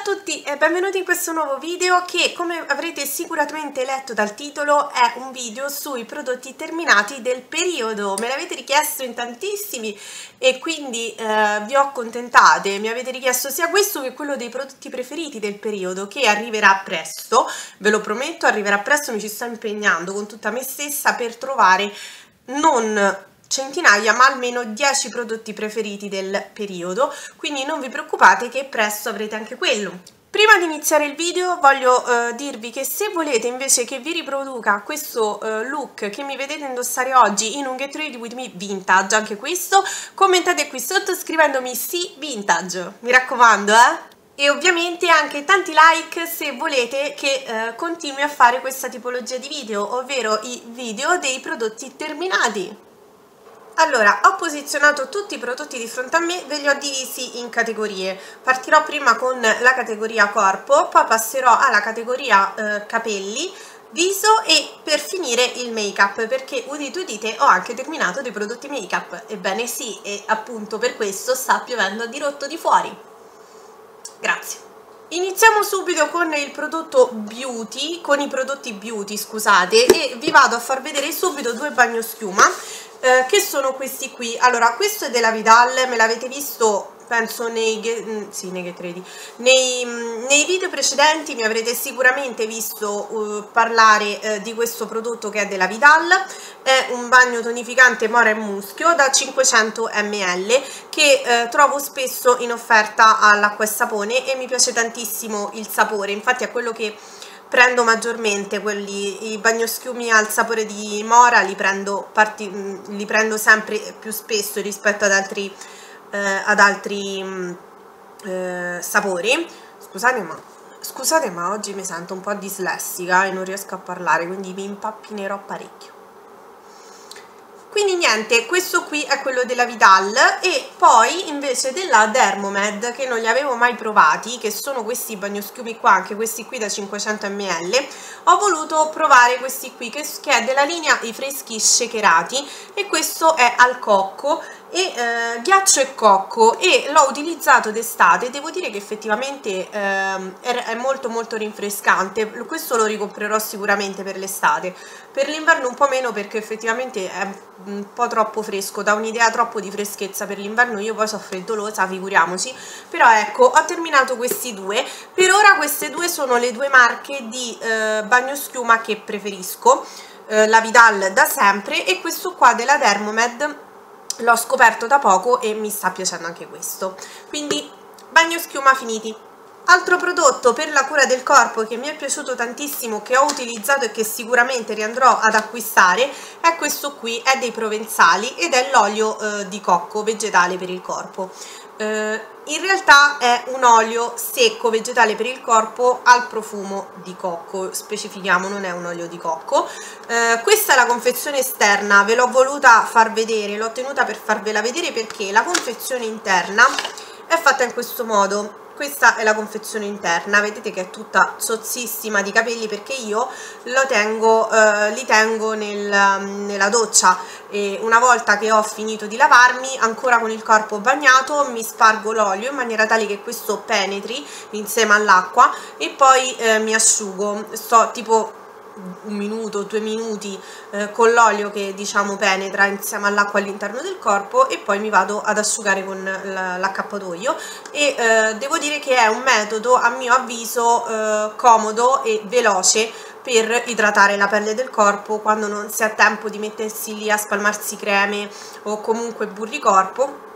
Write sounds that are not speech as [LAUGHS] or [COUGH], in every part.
a tutti e benvenuti in questo nuovo video che come avrete sicuramente letto dal titolo è un video sui prodotti terminati del periodo. Me l'avete richiesto in tantissimi e quindi eh, vi ho accontentate. Mi avete richiesto sia questo che quello dei prodotti preferiti del periodo che arriverà presto ve lo prometto arriverà presto mi ci sto impegnando con tutta me stessa per trovare non centinaia ma almeno 10 prodotti preferiti del periodo quindi non vi preoccupate che presto avrete anche quello Prima di iniziare il video voglio uh, dirvi che se volete invece che vi riproduca questo uh, look che mi vedete indossare oggi in un Get Ready With Me vintage, anche questo, commentate qui sotto scrivendomi sì vintage, mi raccomando eh! E ovviamente anche tanti like se volete che uh, continui a fare questa tipologia di video, ovvero i video dei prodotti terminati. Allora, ho posizionato tutti i prodotti di fronte a me, ve li ho divisi in categorie. Partirò prima con la categoria corpo, poi passerò alla categoria eh, capelli, viso e per finire il make up perché udite udite ho anche terminato dei prodotti make up ebbene sì e appunto per questo sta piovendo a dirotto di fuori. Grazie. Iniziamo subito con il prodotto beauty con i prodotti beauty scusate e vi vado a far vedere subito due bagnoschiuma eh, che sono questi qui? Allora questo è della Vidal me l'avete visto penso nei, mm, sì, nei, nei, mm, nei video precedenti mi avrete sicuramente visto uh, parlare uh, di questo prodotto che è della Vidal. È un bagno tonificante mora e muschio da 500 ml che uh, trovo spesso in offerta all'acqua e sapone e mi piace tantissimo il sapore. Infatti è quello che prendo maggiormente quelli, i bagnoschiumi al sapore di mora li prendo, parti, mm, li prendo sempre più spesso rispetto ad altri, eh, ad altri mm, eh, sapori. Scusate ma, scusate ma oggi mi sento un po' dislessica e non riesco a parlare quindi mi impappinerò parecchio quindi niente questo qui è quello della Vidal e poi invece della Dermomed che non li avevo mai provati che sono questi bagnoschiumi qua anche questi qui da 500 ml ho voluto provare questi qui che, è della linea i freschi shakerati e questo è al cocco e eh, ghiaccio e cocco e l'ho utilizzato d'estate. Devo dire che effettivamente eh, è molto molto rinfrescante. Questo lo ricomprerò sicuramente per l'estate. Per l'inverno un po' meno perché effettivamente è un po' troppo fresco dà un'idea troppo di freschezza per l'inverno. Io poi sono freddolosa figuriamoci. Però ecco ho terminato questi due. Per ora queste due sono le due marche di eh, bagno schiuma che preferisco eh, la Vidal da sempre e questo qua della Dermomed l'ho scoperto da poco e mi sta piacendo anche questo. Quindi bagno schiuma finiti. Altro prodotto per la cura del corpo che mi è piaciuto tantissimo che ho utilizzato e che sicuramente riandrò ad acquistare è questo qui è dei provenzali ed è l'olio eh, di cocco vegetale per il corpo. Eh, in realtà è un olio secco vegetale per il corpo al profumo di cocco. Specifichiamo non è un olio di cocco. Eh, questa è la confezione esterna. Ve l'ho voluta far vedere l'ho tenuta per farvela vedere perché la confezione interna è fatta in questo modo questa è la confezione interna vedete che è tutta sozzissima di capelli perché io tengo, eh, li tengo nel, nella doccia e una volta che ho finito di lavarmi ancora con il corpo bagnato mi spargo l'olio in maniera tale che questo penetri insieme all'acqua e poi eh, mi asciugo. Sto tipo un minuto, due minuti eh, con l'olio che diciamo penetra insieme all'acqua all'interno del corpo e poi mi vado ad asciugare con l'accappatoio. E eh, devo dire che è un metodo a mio avviso eh, comodo e veloce per idratare la pelle del corpo quando non si ha tempo di mettersi lì a spalmarsi creme o comunque burri corpo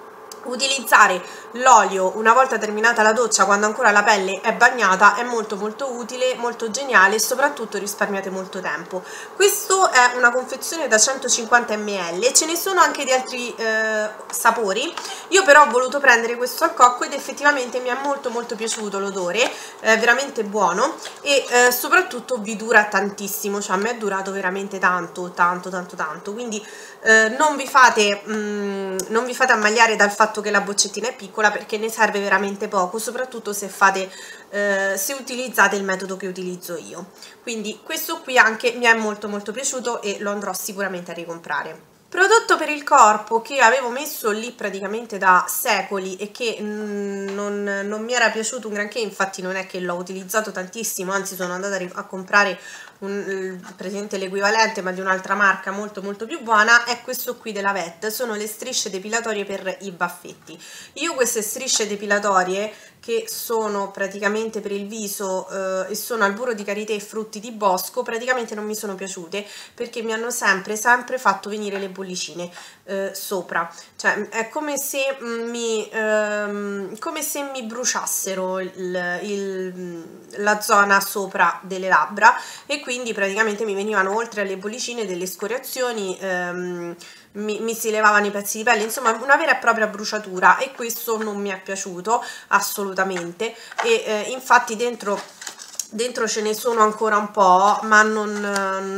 utilizzare l'olio una volta terminata la doccia quando ancora la pelle è bagnata è molto molto utile, molto geniale e soprattutto risparmiate molto tempo. Questo è una confezione da 150 ml ce ne sono anche di altri eh, sapori. Io però ho voluto prendere questo al cocco ed effettivamente mi è molto molto piaciuto l'odore è veramente buono e eh, soprattutto vi dura tantissimo cioè a me è durato veramente tanto tanto tanto tanto. Quindi eh, non vi fate mh, mm, non vi fate ammagliare dal fatto che la boccettina è piccola perché ne serve veramente poco soprattutto se fate eh, se utilizzate il metodo che utilizzo io. Quindi questo qui anche mi è molto molto piaciuto e lo andrò sicuramente a ricomprare Prodotto per il corpo che avevo messo lì praticamente da secoli e che mm, non, non mi era piaciuto un granché, infatti non è che l'ho utilizzato tantissimo, anzi sono andata a comprare praticamente l'equivalente ma di un'altra marca molto molto più buona, è questo qui della VET, sono le strisce depilatorie per i baffetti. Io queste strisce depilatorie che sono praticamente per il viso eh, e sono al burro di karité e frutti di bosco, praticamente non mi sono piaciute perché mi hanno sempre, sempre fatto venire le bollicine eh, sopra. Cioè è come se mi, ehm, come se mi bruciassero il, il, la zona sopra delle labbra e quindi praticamente mi venivano oltre alle bollicine delle scoriazioni ehm, mi, mi, si levavano i pezzi di pelle, insomma una vera e propria bruciatura e questo non mi è piaciuto assolutamente e eh, infatti dentro dentro ce ne sono ancora un po' ma non,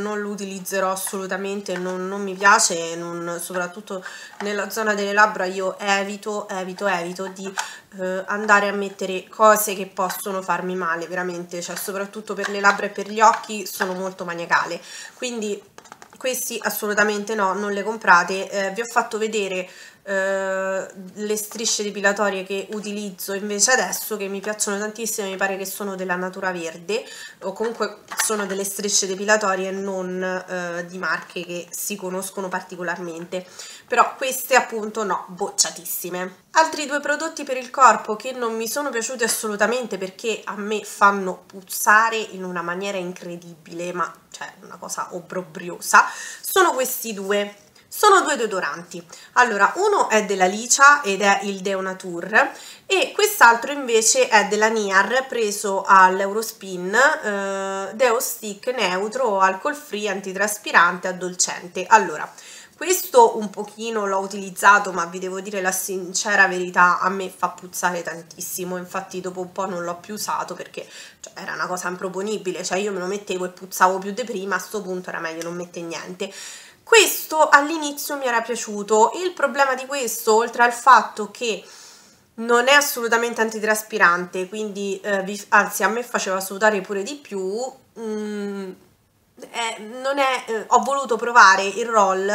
non lo utilizzerò assolutamente non, non mi piace non, soprattutto nella zona delle labbra io evito evito evito di eh, andare a mettere cose che possono farmi male veramente cioè soprattutto per le labbra e per gli occhi sono molto maniacale. Quindi questi assolutamente no, non le comprate, eh, vi ho fatto vedere eh, le strisce depilatorie che utilizzo invece adesso che mi piacciono tantissimo mi pare che sono della natura verde o comunque sono delle strisce depilatorie non eh, di marche che si conoscono particolarmente. Però queste appunto no, bocciatissime. Altri due prodotti per il corpo che non mi sono piaciuti assolutamente perché a me fanno puzzare in una maniera incredibile ma cioè una cosa obbrobriosa sono questi due. Sono due deodoranti. Allora uno è della Licia ed è il Deo Nature e quest'altro invece è della Niar preso all'Eurospin eh, Deo Stick neutro alcol free antitraspirante addolcente. Allora questo un pochino l'ho utilizzato ma vi devo dire la sincera verità a me fa puzzare tantissimo. Infatti dopo un po' non l'ho più usato perché cioè, era una cosa improponibile. Cioè io me lo mettevo e puzzavo più di prima a sto punto era meglio non mettere niente. Questo all'inizio mi era piaciuto, il problema di questo, oltre al fatto che non è assolutamente antitraspirante, quindi eh, vi, anzi a me faceva sudare pure di più, mm, eh, non è, eh, ho voluto provare il roll,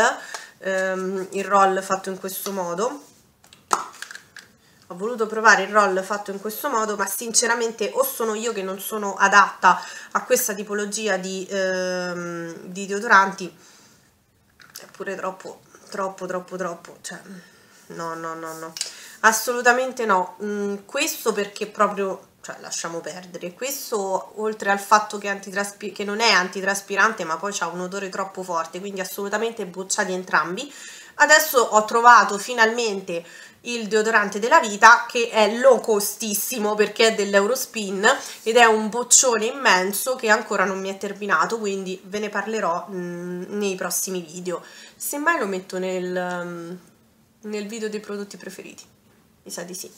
ehm, il roll fatto in questo modo, ho voluto provare il roll fatto in questo modo ma sinceramente o sono io che non sono adatta a questa tipologia di, ehm, di deodoranti pure troppo, troppo, troppo, troppo, cioè, no, no, no, no, assolutamente no, mm, questo perché proprio, cioè, lasciamo perdere, questo oltre al fatto che, che non è antitraspirante ma poi ha un odore troppo forte, quindi assolutamente bocciati entrambi, adesso ho trovato finalmente il deodorante della vita che è low costissimo perché è dell'Eurospin ed è un boccione immenso che ancora non mi è terminato quindi ve ne parlerò mm, nei prossimi video. Semmai lo metto nel, um, nel video dei prodotti preferiti. Mi sa di sì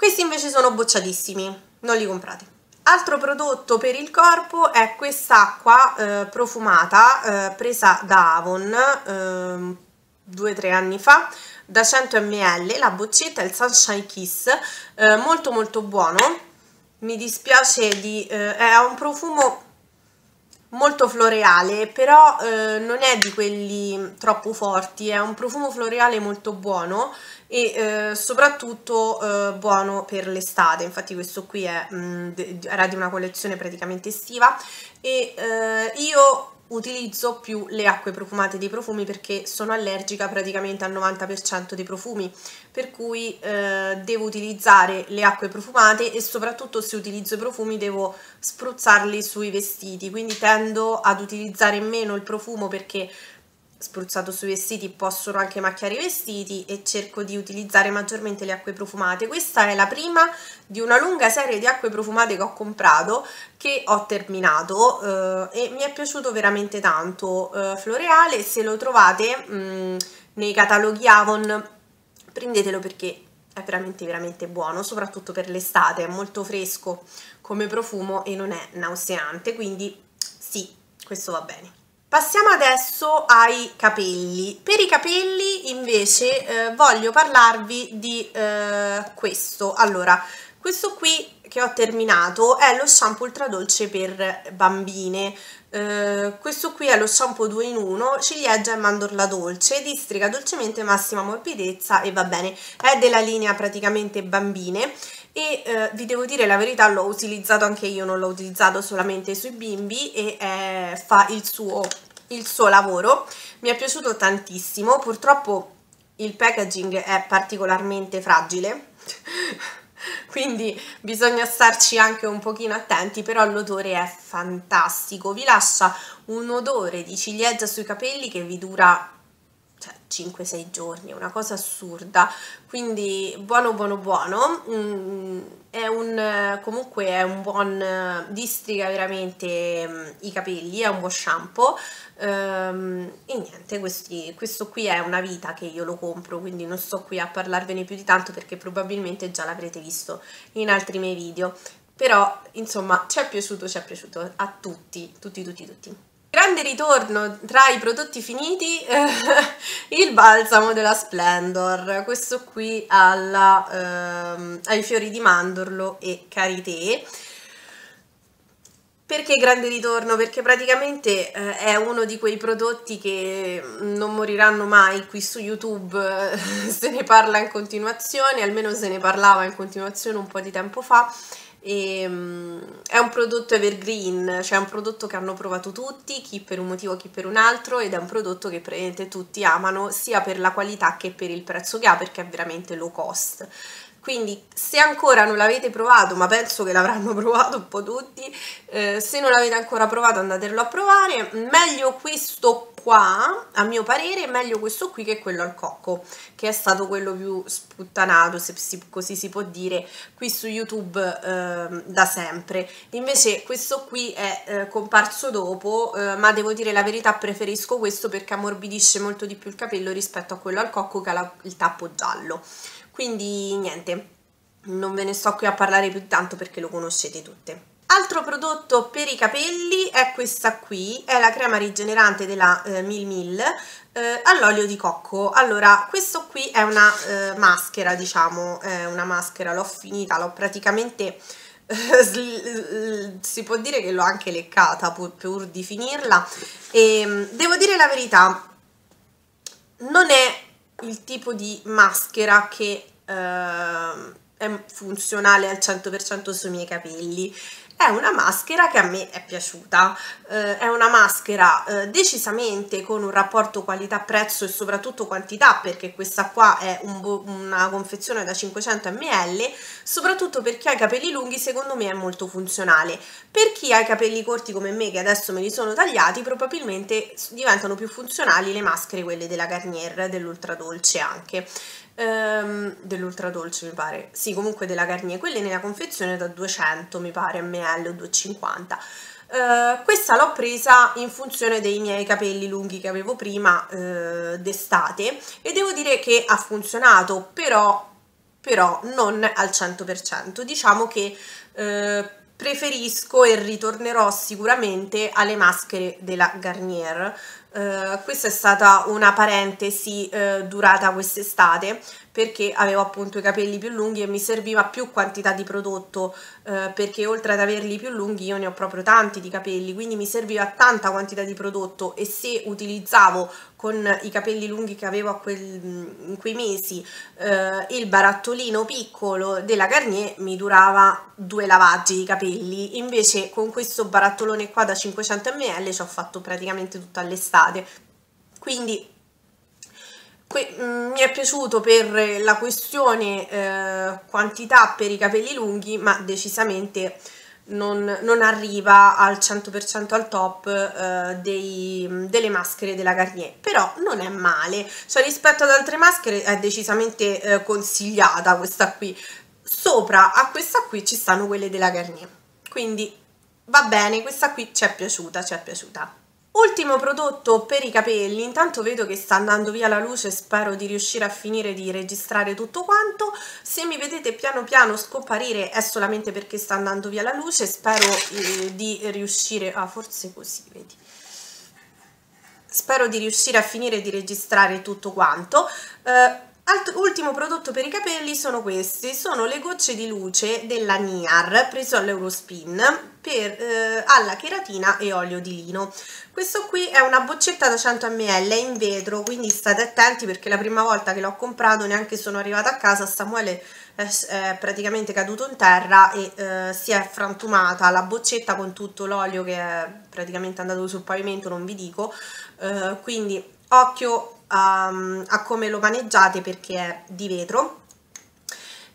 questi invece sono bocciatissimi non li comprate. Altro prodotto per il corpo è quest'acqua eh, profumata eh, presa da Avon eh, due o tre anni fa da 100 ml, la boccetta, il Sunshine Kiss, eh, molto molto buono, mi dispiace di... Eh, è un profumo molto floreale, però eh, non è di quelli troppo forti, è un profumo floreale molto buono e eh, soprattutto eh, buono per l'estate, infatti questo qui è, mh, mm, era di una collezione praticamente estiva e eh, io utilizzo più le acque profumate dei profumi perché sono allergica praticamente al 90% dei profumi per cui eh, devo utilizzare le acque profumate e soprattutto se utilizzo i profumi devo spruzzarli sui vestiti quindi tendo ad utilizzare meno il profumo perché spruzzato sui vestiti possono anche macchiare i vestiti e cerco di utilizzare maggiormente le acque profumate. Questa è la prima di una lunga serie di acque profumate che ho comprato che ho terminato eh, e mi è piaciuto veramente tanto eh, Floreale. Se lo trovate mh, mm, nei cataloghi Avon prendetelo perché è veramente veramente buono soprattutto per l'estate. È molto fresco come profumo e non è nauseante quindi sì questo va bene Passiamo adesso ai capelli. Per i capelli invece eh, voglio parlarvi di eh, questo. Allora, questo qui che ho terminato è lo shampoo ultra dolce per bambine Uh, questo qui è lo shampoo 2 in 1 ciliegia e mandorla dolce distriga dolcemente massima morbidezza e va bene è della linea praticamente bambine e uh, vi devo dire la verità l'ho utilizzato anche io non l'ho utilizzato solamente sui bimbi e eh, fa il suo, il suo lavoro. Mi è piaciuto tantissimo. Purtroppo il packaging è particolarmente fragile. [LAUGHS] Quindi bisogna starci anche un pochino attenti però l'odore è fantastico. Vi lascia un odore di ciliegia sui capelli che vi dura cioè, 5-6 giorni, una cosa assurda, quindi buono buono buono, mm, è un, comunque è un buon, distriga veramente mm, i capelli, è un buon shampoo, um, e niente, questi, questo qui è una vita che io lo compro, quindi non sto qui a parlarvene più di tanto perché probabilmente già l'avrete visto in altri miei video, però insomma ci è piaciuto, ci è piaciuto a tutti, tutti, tutti, tutti. Grande ritorno tra i prodotti finiti, [LAUGHS] il balsamo della Splendor, questo qui alla, ehm, ai fiori di mandorlo e karité. Perché grande ritorno? Perché praticamente eh, è uno di quei prodotti che non moriranno mai qui su YouTube, [LAUGHS] se ne parla in continuazione, almeno se ne parlava in continuazione un po' di tempo fa e, um, è un prodotto evergreen, cioè è un prodotto che hanno provato tutti, chi per un motivo, chi per un altro, ed è un prodotto che praticamente tutti amano sia per la qualità che per il prezzo che ha, perché è veramente low cost. Quindi se ancora non l'avete provato, ma penso che l'avranno [LAUGHS] provato un po' tutti, eh, se non l'avete ancora provato andatelo a provare, meglio questo qua, a mio parere, meglio questo qui che quello al cocco, che è stato quello più sputtanato, se si, così si può dire, qui su YouTube eh, da sempre. Invece questo qui è eh, comparso dopo, eh, ma devo dire la verità, preferisco questo perché ammorbidisce molto di più il capello rispetto a quello al cocco che ha la, il tappo giallo quindi niente. Non ve ne sto qui a parlare più tanto perché lo conoscete tutte. Altro prodotto per i capelli è questa qui, è la crema rigenerante della eh, Mil Mil eh, all'olio di cocco. Allora, questo qui è una eh, maschera, diciamo, è una maschera, l'ho finita, l'ho praticamente, [LAUGHS] si può dire che l'ho anche leccata pur, pur di finirla. E mm, devo dire la verità, non è il tipo di maschera che uh, è funzionale al 100% sui miei capelli è una maschera che a me è piaciuta, eh, è una maschera eh, decisamente con un rapporto qualità-prezzo e soprattutto quantità perché questa qua è un una confezione da 500 ml, soprattutto per chi ha i capelli lunghi secondo me è molto funzionale. Per chi ha i capelli corti come me che adesso me li sono tagliati probabilmente diventano più funzionali le maschere quelle della Garnier, dell'ultra dolce anche ehm, dell'ultra dolce mi pare, sì comunque della Garnier, quelle nella confezione da 200 mi pare ml o 250 Uh, questa l'ho presa in funzione dei miei capelli lunghi che avevo prima uh, d'estate e devo dire che ha funzionato però, però non al 100% diciamo che uh, preferisco e ritornerò sicuramente alle maschere della Garnier. Uh, questa è stata una parentesi uh, durata quest'estate perché avevo appunto i capelli più lunghi e mi serviva più quantità di prodotto uh, perché oltre ad averli più lunghi io ne ho proprio tanti di capelli quindi mi serviva tanta quantità di prodotto e se utilizzavo con i capelli lunghi che avevo quel, in quei mesi il barattolino piccolo della Garnier mi durava due lavaggi di capelli. Invece con questo barattolone qua da 500 ml ci ho fatto praticamente tutta l'estate. Estate quindi que mm, mi è piaciuto per la questione eh, quantità per i capelli lunghi ma decisamente non, non arriva al 100% al top eh, dei, delle maschere della Garnier. Però non è male. Cioè rispetto ad altre maschere è decisamente eh, consigliata questa qui. Sopra a questa qui ci stanno quelle della Garnier. Quindi va bene questa qui ci è piaciuta ci è piaciuta Ultimo prodotto per i capelli, intanto vedo che sta andando via la luce, spero di riuscire a finire di registrare tutto quanto, se mi vedete piano piano scomparire è solamente perché sta andando via la luce, spero eh, di riuscire, ah forse così, vedi, spero di riuscire a finire di registrare tutto quanto, eh, Alt ultimo prodotto per i capelli sono questi, sono le gocce di luce della NIAR preso all'Eurospin per, eh, alla cheratina e olio di lino. Questo qui è una boccetta da 100 ml, in vetro, quindi state attenti perché la prima volta che l'ho comprato neanche sono arrivata a casa, Samuele è, è praticamente caduto in terra e eh, si è frantumata la boccetta con tutto l'olio che è praticamente andato sul pavimento, non vi dico, eh, quindi occhio a, a come lo maneggiate perché è di vetro.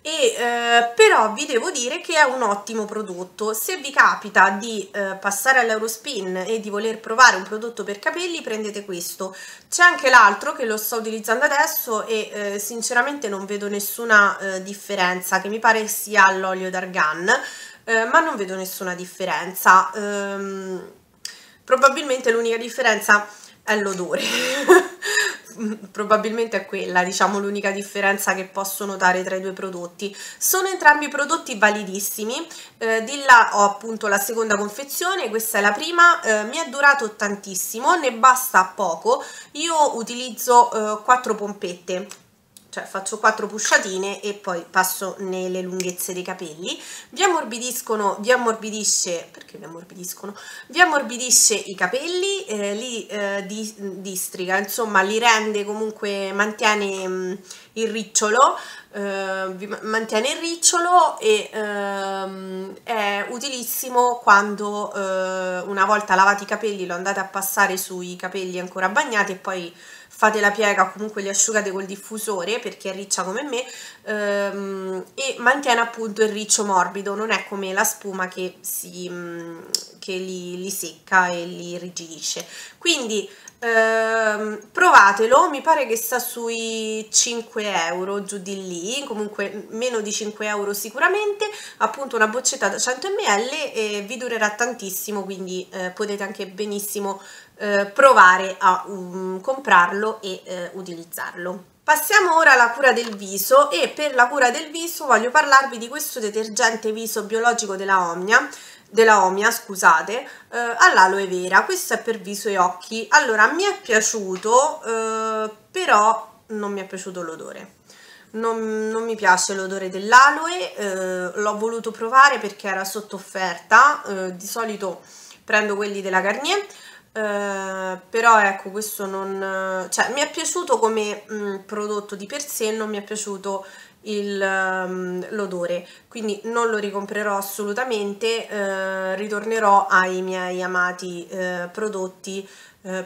E eh, però vi devo dire che è un ottimo prodotto. Se vi capita di eh, passare all'Eurospin e di voler provare un prodotto per capelli prendete questo. C'è anche l'altro che lo sto utilizzando adesso e eh, sinceramente non vedo nessuna eh, differenza che mi pare sia l'olio d'argan eh, ma non vedo nessuna differenza. Ehm, probabilmente l'unica differenza è l'odore [LAUGHS] probabilmente è quella, diciamo, l'unica differenza che posso notare tra i due prodotti. Sono entrambi prodotti validissimi, eh, di là ho appunto la seconda confezione, questa è la prima, eh, mi è durato tantissimo, ne basta poco, io utilizzo eh, 4 pompette, cioè faccio quattro pusciatine e poi passo nelle lunghezze dei capelli. Vi ammorbidiscono vi ammorbidisce perché vi ammorbidiscono? Vi ammorbidisce i capelli eh, li eh, di, distriga insomma li rende comunque mantiene mh, mm, il ricciolo eh, mantiene il ricciolo e ehm, è utilissimo quando eh, una volta lavati i capelli lo andate a passare sui capelli ancora bagnati e poi fate la piega comunque li asciugate col diffusore perché è riccia come me ehm, e mantiene appunto il riccio morbido, non è come la spuma che, si, mm, che li, li secca e li irrigidisce. Quindi ehm, provatelo, mi pare che sta sui 5 euro giù di lì, comunque meno di 5 euro sicuramente, appunto una boccetta da 100 ml e vi durerà tantissimo, quindi eh, potete anche benissimo eh, provare a um, comprarlo e eh, utilizzarlo. Passiamo ora alla cura del viso e per la cura del viso voglio parlarvi di questo detergente viso biologico della Omnia della Omia, scusate, eh, all'aloe vera. Questo è per viso e occhi. Allora, mi è piaciuto, eh, però non mi è piaciuto l'odore. Non, non, mi piace l'odore dell'aloe, eh, l'ho voluto provare perché era sotto offerta, eh, di solito prendo quelli della Garnier, Uh, però ecco questo non cioè mi è piaciuto come mh, mm, prodotto di per sé non mi è piaciuto l'odore. Quindi non lo ricomprerò assolutamente uh, ritornerò ai miei amati uh, prodotti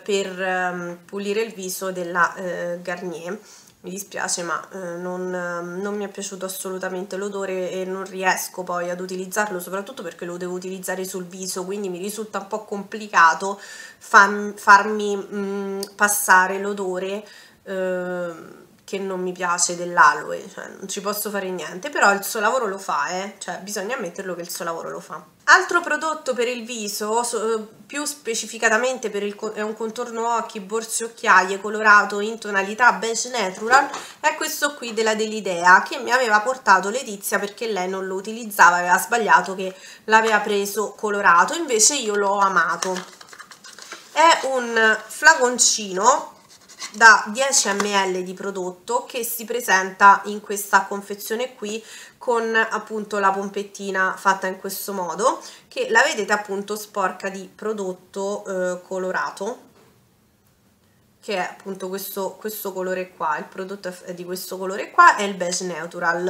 per um, pulire il viso della Garnier. Mi dispiace ma eh, non, non, mi è piaciuto assolutamente l'odore e non riesco poi ad utilizzarlo soprattutto perché lo devo utilizzare sul viso quindi mi risulta un po' complicato farmi mh, mm, passare l'odore eh, che non mi piace dell'aloe, cioè non ci posso fare niente, però il suo lavoro lo fa, eh? cioè bisogna ammetterlo che il suo lavoro lo fa. Altro prodotto per il viso, più specificatamente per il, è un contorno occhi, borse occhiaie colorato in tonalità beige natural, è questo qui della Delidea che mi aveva portato Letizia perché lei non lo utilizzava, aveva sbagliato che l'aveva preso colorato, invece io l'ho amato. È un flaconcino da 10 ml di prodotto che si presenta in questa confezione qui con appunto la pompettina fatta in questo modo che la vedete appunto sporca di prodotto eh, colorato che è appunto questo, questo colore qua, il prodotto di questo colore qua, è il beige natural.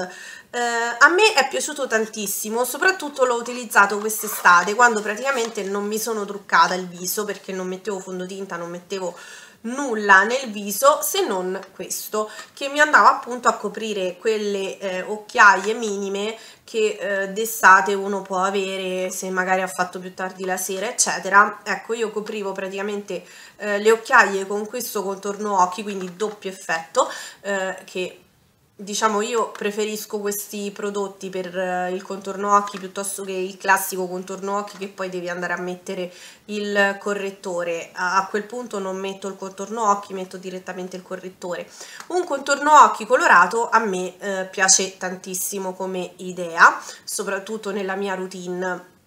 Eh, a me è piaciuto tantissimo, soprattutto l'ho utilizzato quest'estate, quando praticamente non mi sono truccata il viso, perché non mettevo fondotinta, non mettevo nulla nel viso se non questo che mi andava appunto a coprire quelle eh, occhiaie minime che eh, d'estate uno può avere se magari ha fatto più tardi la sera eccetera. Ecco io coprivo praticamente eh, le occhiaie con questo contorno occhi quindi doppio effetto eh, che diciamo io preferisco questi prodotti per uh, il contorno occhi piuttosto che il classico contorno occhi che poi devi andare a mettere il correttore. A, quel punto non metto il contorno occhi metto direttamente il correttore. Un contorno occhi colorato a me uh, piace tantissimo come idea soprattutto nella mia routine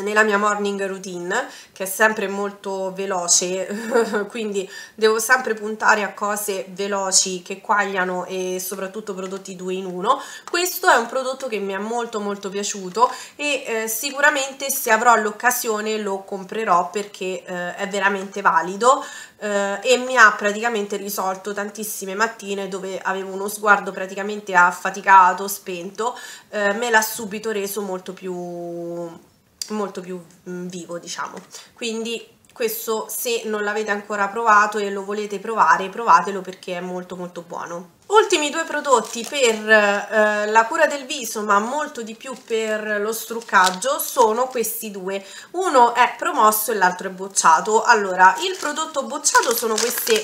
nella mia morning routine che è sempre molto veloce [LAUGHS] quindi devo sempre puntare a cose veloci che quagliano e soprattutto prodotti due in uno. Questo è un prodotto che mi è molto molto piaciuto e eh, sicuramente se avrò l'occasione lo comprerò perché eh, è veramente valido eh, e mi ha praticamente risolto tantissime mattine dove avevo uno sguardo praticamente affaticato, spento eh, me l'ha subito reso molto più molto più mm, vivo diciamo. Quindi questo se non l'avete ancora provato e lo volete provare provatelo perché è molto molto buono ultimi due prodotti per eh, la cura del viso ma molto di più per lo struccaggio sono questi due. Uno è promosso e l'altro è bocciato. Allora il prodotto bocciato sono queste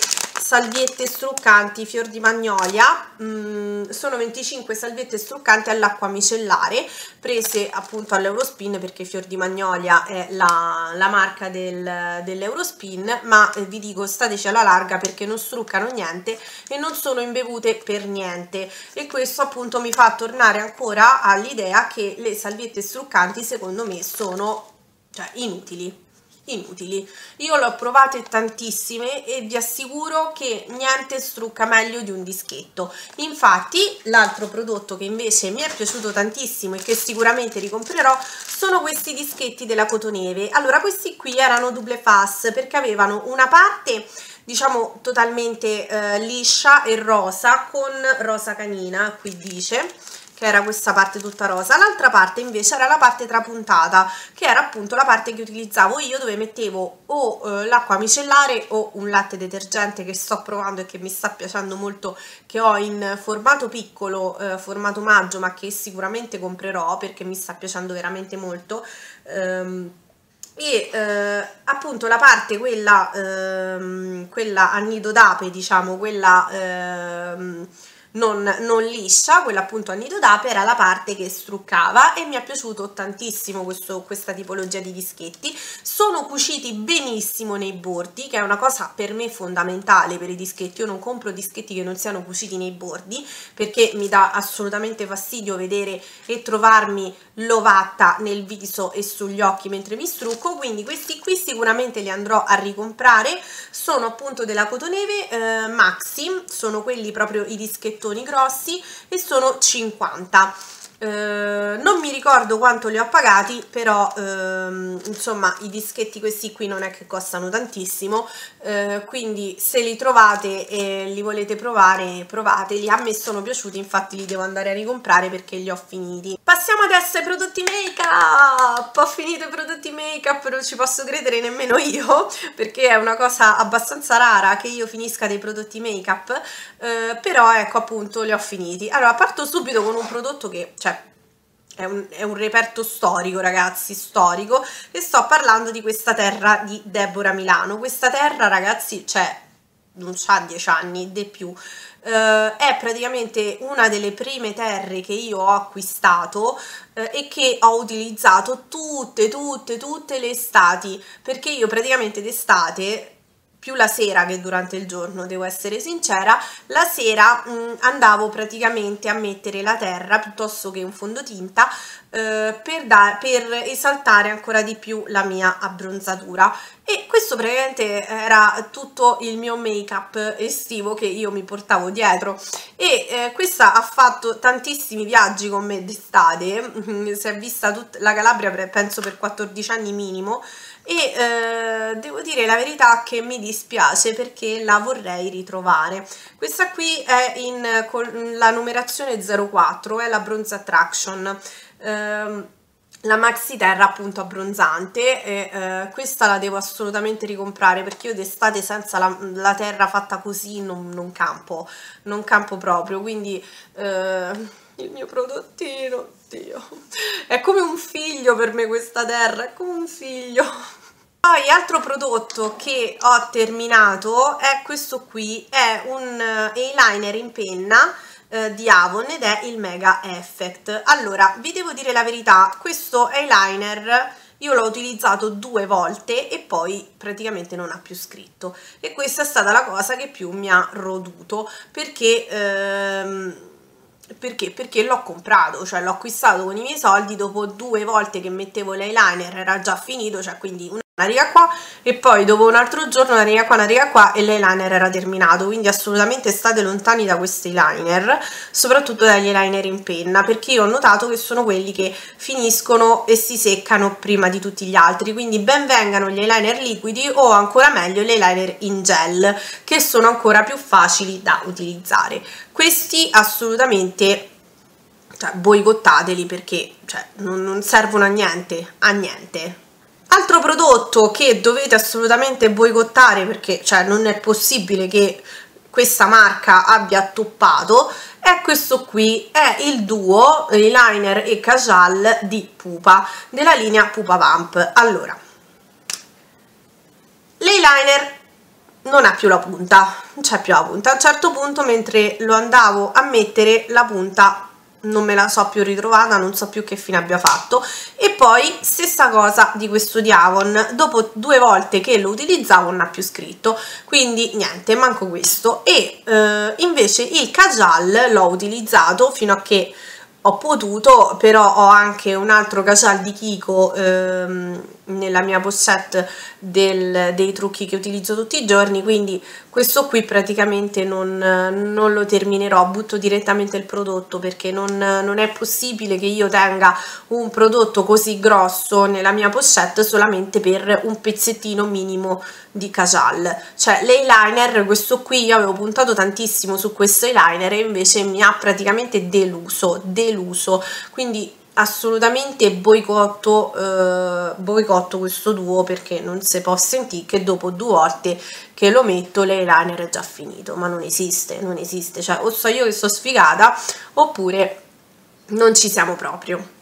salviette struccanti fior di magnolia. Mm, sono 25 salviette struccanti all'acqua micellare prese appunto all'Eurospin perché fior di magnolia è la, la marca del, dell'Eurospin ma eh, vi dico stateci alla larga perché non struccano niente e non sono imbevute per niente e questo appunto mi fa tornare ancora all'idea che le salviette struccanti secondo me sono cioè, inutili inutili. Io l'ho provate tantissime e vi assicuro che niente strucca meglio di un dischetto. Infatti l'altro prodotto che invece mi è piaciuto tantissimo e che sicuramente ricomprerò sono questi dischetti della Cotoneve. Allora questi qui erano double fast perché avevano una parte diciamo totalmente eh, liscia e rosa con rosa canina qui dice che era questa parte tutta rosa, l'altra parte invece era la parte trapuntata, che era appunto la parte che utilizzavo io dove mettevo o eh, l'acqua micellare o un latte detergente che sto provando e che mi sta piacendo molto, che ho in formato piccolo, eh, formato maggio, ma che sicuramente comprerò perché mi sta piacendo veramente molto. Ehm, e eh, appunto la parte quella, ehm, quella a nido d'ape, diciamo, quella... Ehm, non, non liscia, quella appunto a nido d'ape era la parte che struccava e mi è piaciuto tantissimo questo, questa tipologia di dischetti. Sono cuciti benissimo nei bordi, che è una cosa per me fondamentale per i dischetti. Io non compro dischetti che non siano cuciti nei bordi perché mi dà assolutamente fastidio vedere e trovarmi l'ovatta nel viso e sugli occhi mentre mi strucco, quindi questi qui sicuramente li andrò a ricomprare. Sono appunto della Cotoneve eh, Maxi, sono quelli proprio i dischetti bacchettoni grossi e sono 50 eh, non mi ricordo quanto li ho pagati però ehm, insomma i dischetti questi qui non è che costano tantissimo. Eh, quindi se li trovate e li volete provare provateli. A me sono piaciuti infatti li devo andare a ricomprare perché li ho finiti. Passiamo adesso ai prodotti make up ho finito i prodotti make up non ci posso credere nemmeno io [LAUGHS] perché è una cosa abbastanza rara che io finisca dei prodotti make up eh, però ecco appunto li ho finiti. Allora parto subito con un prodotto che cioè, è un, è un, reperto storico ragazzi, storico e sto parlando di questa terra di Deborah Milano. Questa terra ragazzi, cioè non c'ha dieci anni, di più. Uh, è praticamente una delle prime terre che io ho acquistato uh, e che ho utilizzato tutte, tutte, tutte le estati perché io praticamente d'estate più la sera che durante il giorno, devo essere sincera, la sera mh, mm, andavo praticamente a mettere la terra piuttosto che un fondotinta eh, per, da, per esaltare ancora di più la mia abbronzatura. E questo praticamente era tutto il mio make up estivo che io mi portavo dietro. E eh, questa ha fatto tantissimi viaggi con me d'estate, [LAUGHS] si è vista tutta la Calabria penso per 14 anni minimo e eh, devo dire la verità che mi dispiace perché la vorrei ritrovare. Questa qui è in con la numerazione 04 è la Bronze Attraction. Eh, la Maxi Terra appunto abbronzante e eh, questa la devo assolutamente ricomprare perché io d'estate senza la, la, terra fatta così non, non, campo non campo proprio. Quindi eh, il mio prodottino Dio. è come un figlio per me questa terra è come un figlio poi altro prodotto che ho terminato è questo qui, è un eh, eyeliner in penna eh, di Avon ed è il Mega Effect. Allora, vi devo dire la verità, questo eyeliner io l'ho utilizzato due volte e poi praticamente non ha più scritto e questa è stata la cosa che più mi ha roduto perché ehm, perché? Perché l'ho comprato, cioè l'ho acquistato con i miei soldi, dopo due volte che mettevo l'eyeliner era già finito, cioè quindi una riga qua e poi dopo un altro giorno una riga qua, una riga qua e l'eyeliner era terminato, quindi assolutamente state lontani da questi eyeliner, soprattutto dagli eyeliner in penna, perché io ho notato che sono quelli che finiscono e si seccano prima di tutti gli altri, quindi ben vengano gli eyeliner liquidi o ancora meglio gli eyeliner in gel, che sono ancora più facili da utilizzare. Questi assolutamente cioè, boicottateli perché cioè, non, non servono a niente, a niente Altro prodotto che dovete assolutamente boicottare perché cioè, non è possibile che questa marca abbia toppato è questo qui, è il duo eyeliner e casual di Pupa, della linea Pupa Vamp. Allora, l'eyeliner non ha più la punta, non c'è più la punta. A un certo punto mentre lo andavo a mettere la punta non me la so più ritrovata, non so più che fine abbia fatto. E poi stessa cosa di questo di Avon, dopo due volte che lo utilizzavo non ha più scritto, quindi niente, manco questo. E eh, invece il Kajal l'ho utilizzato fino a che ho potuto, però ho anche un altro Kajal di Kiko ehm, nella mia pochette del, dei trucchi che utilizzo tutti i giorni quindi questo qui praticamente non, non lo terminerò butto direttamente il prodotto perché non, non, è possibile che io tenga un prodotto così grosso nella mia pochette solamente per un pezzettino minimo di casual cioè l'eyeliner questo qui io avevo puntato tantissimo su questo eyeliner e invece mi ha praticamente deluso deluso. Quindi assolutamente boicotto, eh, boicotto questo duo perché non si può sentire che dopo due volte che lo metto l'eyeliner è già finito. Ma non esiste, non esiste. Cioè o so io che sto sfigata oppure non ci siamo proprio